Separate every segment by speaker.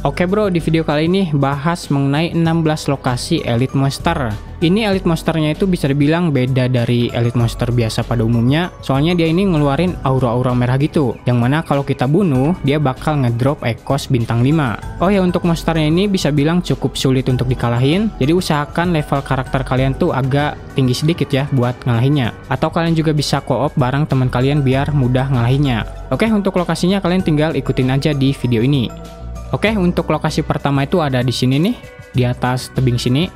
Speaker 1: Oke bro, di video kali ini bahas mengenai 16 lokasi Elite Monster. Ini Elite Monsternya itu bisa dibilang beda dari Elite Monster biasa pada umumnya, soalnya dia ini ngeluarin aura-aura merah gitu, yang mana kalau kita bunuh, dia bakal ngedrop Ekos bintang 5. Oh ya, untuk monsternya ini bisa bilang cukup sulit untuk dikalahin, jadi usahakan level karakter kalian tuh agak tinggi sedikit ya buat ngalahinnya. Atau kalian juga bisa co-op bareng teman kalian biar mudah ngalahinnya. Oke, untuk lokasinya kalian tinggal ikutin aja di video ini. Oke, untuk lokasi pertama itu ada di sini nih, di atas tebing sini.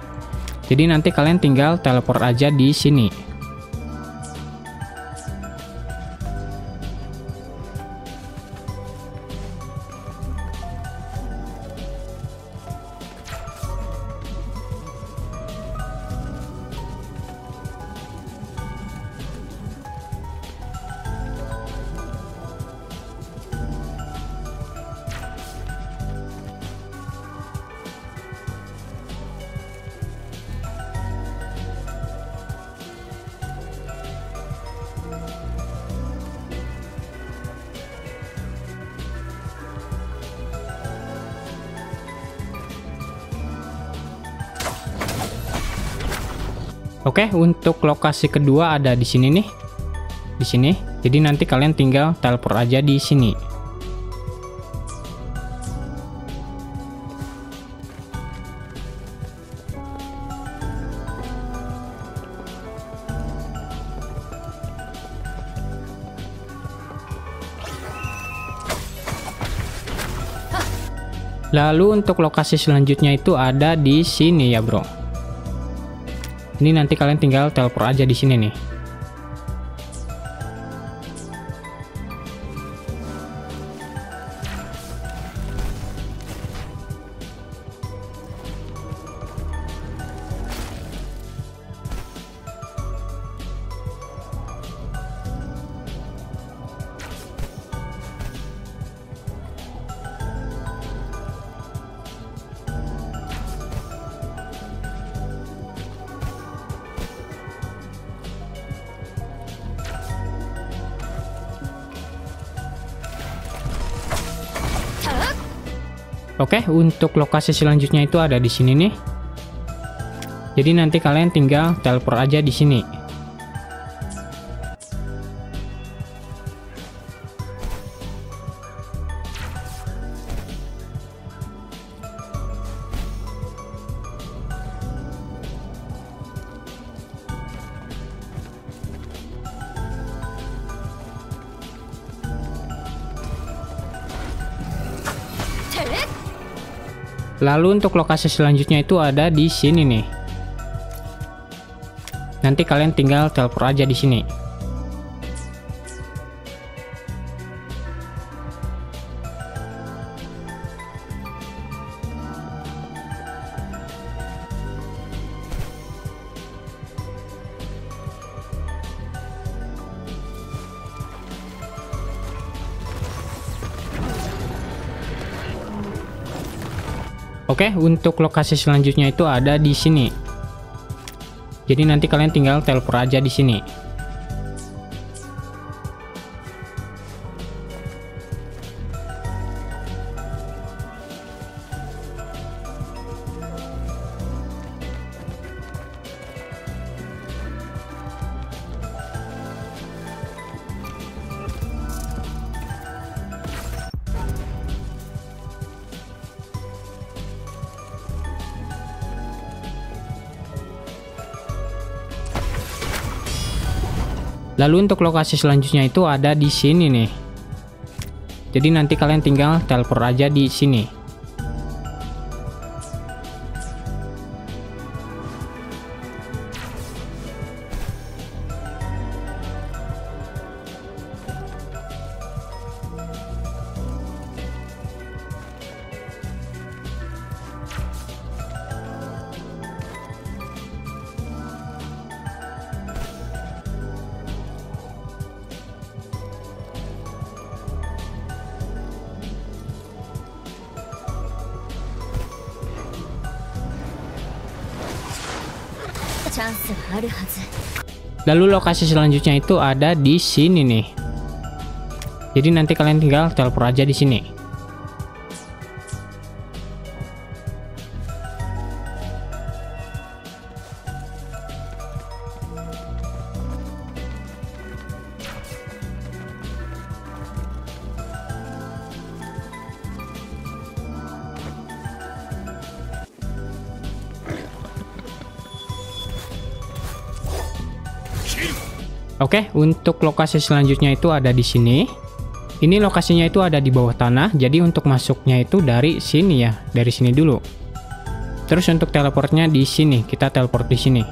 Speaker 1: Jadi nanti kalian tinggal teleport aja di sini. Oke, untuk lokasi kedua ada di sini nih. Di sini. Jadi nanti kalian tinggal teleport aja di sini. Lalu untuk lokasi selanjutnya itu ada di sini ya, Bro. Ini nanti kalian tinggal teleport aja di sini nih. Oke, untuk lokasi selanjutnya itu ada di sini nih. Jadi nanti kalian tinggal teleport aja di sini. Lalu untuk lokasi selanjutnya itu ada di sini nih. Nanti kalian tinggal teleport aja di sini. Oke, untuk lokasi selanjutnya itu ada di sini. Jadi nanti kalian tinggal teleport aja di sini. Lalu untuk lokasi selanjutnya itu ada di sini nih. Jadi nanti kalian tinggal teleport aja di sini. Lalu lokasi selanjutnya itu ada di sini nih. Jadi nanti kalian tinggal teleport aja di sini. Oke, untuk lokasi selanjutnya itu ada di sini. Ini lokasinya itu ada di bawah tanah, jadi untuk masuknya itu dari sini ya, dari sini dulu. Terus untuk teleportnya di sini, kita teleport di sini.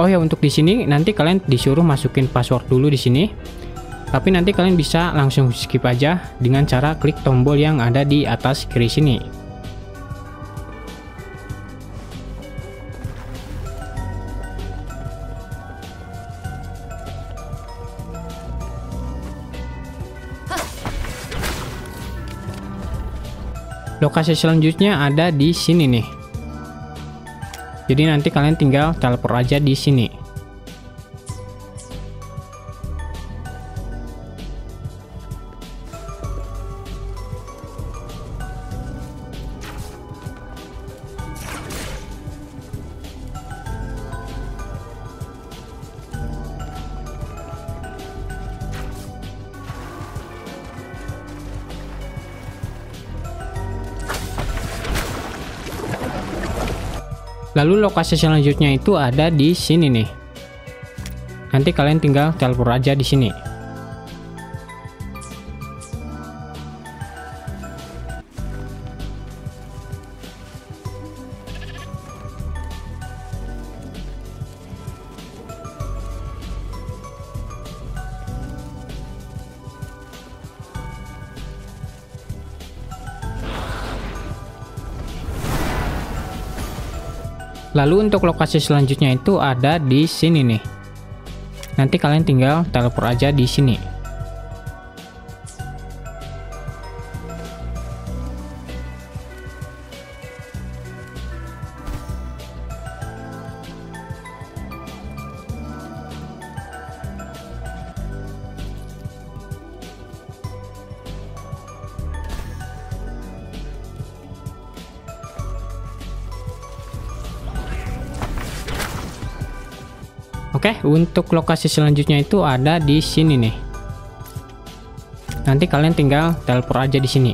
Speaker 1: Oh ya untuk di sini nanti kalian disuruh masukin password dulu di sini. Tapi nanti kalian bisa langsung skip aja dengan cara klik tombol yang ada di atas kiri sini. Lokasi selanjutnya ada di sini nih. Jadi nanti kalian tinggal teleport aja di sini. Lalu lokasi selanjutnya itu ada di sini nih. Nanti kalian tinggal teleport aja di sini. Lalu untuk lokasi selanjutnya itu ada di sini nih. Nanti kalian tinggal teleport aja di sini. Oke, untuk lokasi selanjutnya itu ada di sini nih. Nanti kalian tinggal teleport aja di sini.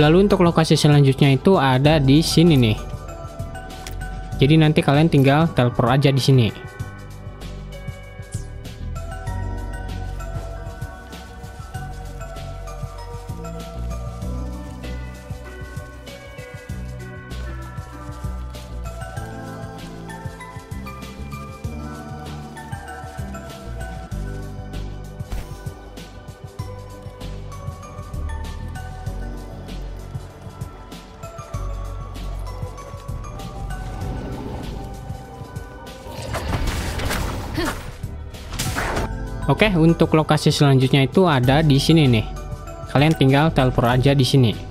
Speaker 1: Lalu untuk lokasi selanjutnya itu ada di sini nih. Jadi nanti kalian tinggal teleport aja di sini. Oke, untuk lokasi selanjutnya itu ada di sini nih. Kalian tinggal teleport aja di sini.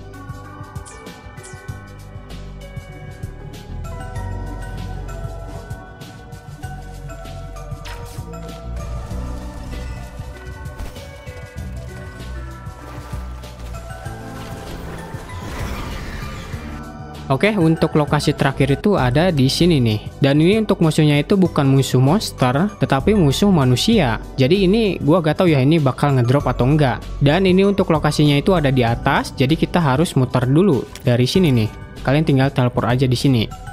Speaker 1: Oke, untuk lokasi terakhir itu ada di sini nih. Dan ini untuk musuhnya itu bukan musuh monster, tetapi musuh manusia. Jadi ini gua gak tahu ya ini bakal ngedrop atau enggak. Dan ini untuk lokasinya itu ada di atas, jadi kita harus muter dulu dari sini nih. Kalian tinggal teleport aja di sini.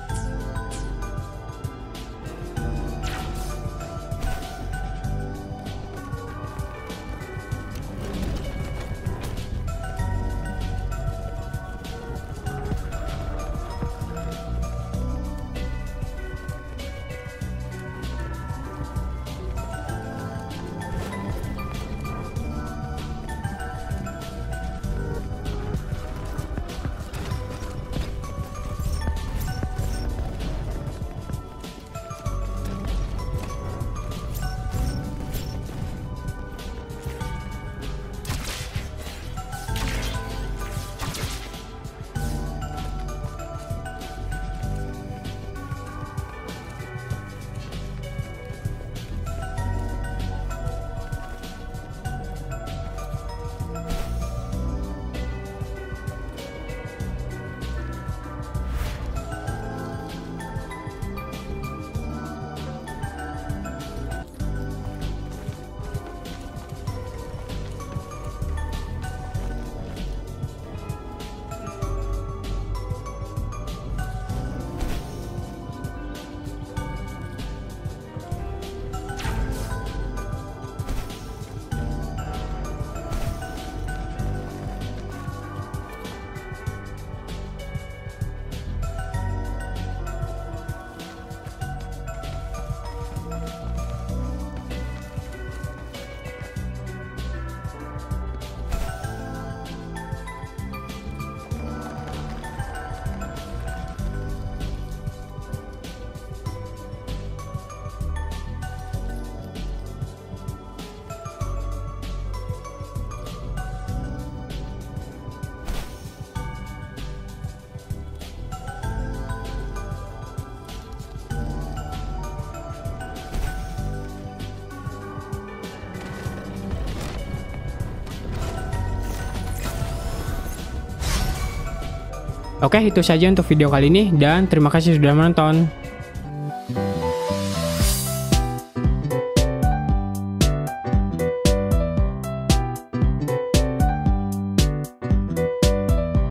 Speaker 1: Oke, itu saja untuk video kali ini dan terima kasih sudah menonton.